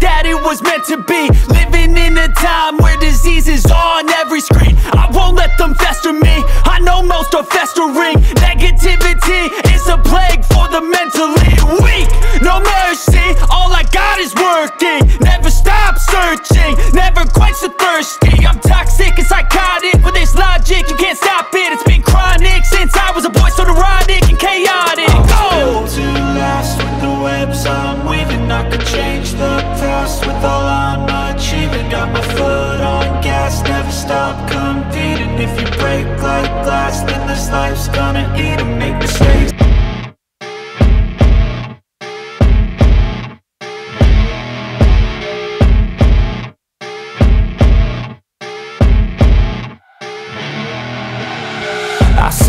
that it was meant to be. Living in a time where disease is on every screen. I won't let them fester me. I know most are festering. Negativity is a plague for the mentally I could change the past with all I'm achieving. Got my foot on gas, never stop competing. If you break like glass, then this life's gonna eat 'em. Make mistakes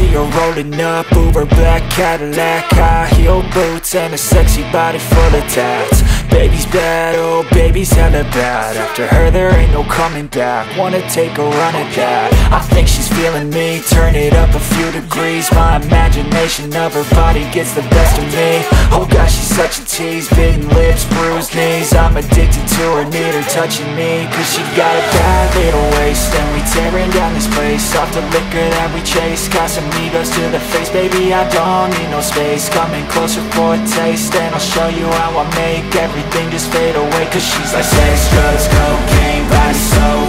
See rolling up, Uber black Cadillac High heel boots and a sexy body full of tats. Baby's bad, oh baby's hella bad. After her there ain't no coming back. Wanna take a run at that. I think she's feeling me, turn it up a few degrees. My imagination of her body gets the best of me. Oh gosh, she's such a tease, bitten lips, bruised touching me Cause she got a bad little waist And we tearing down this place. Off the liquor that we chase Casamigos to the face. Baby, I don't need no space. Coming closer for a taste And I'll show you how I make everything just fade away Cause she's like sex, drugs, cocaine Body so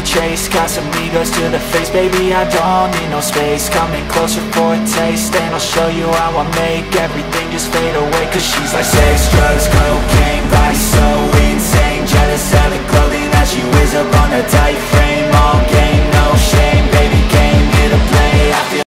we chase Casamigos to the face. Baby, I don't need no space. Coming closer for a taste And I'll show you how I make everything just fade away. Cause she's like sex, drugs, cocaine Body so